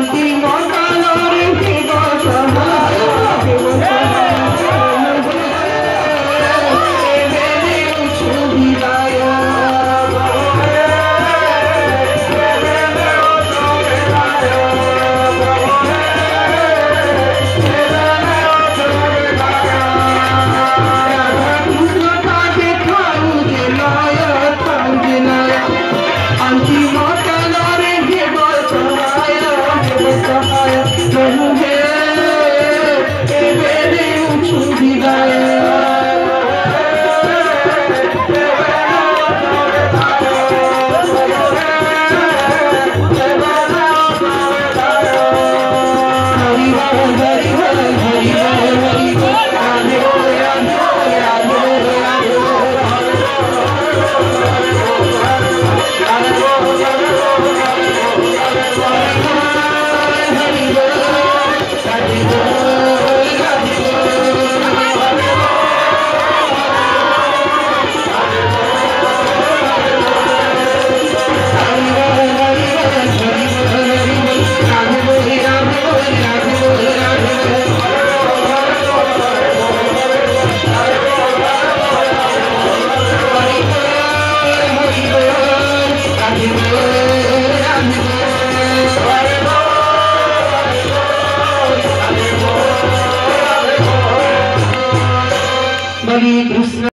I'm the Tiringong. Hari Hari Hari Hari Shri Krishna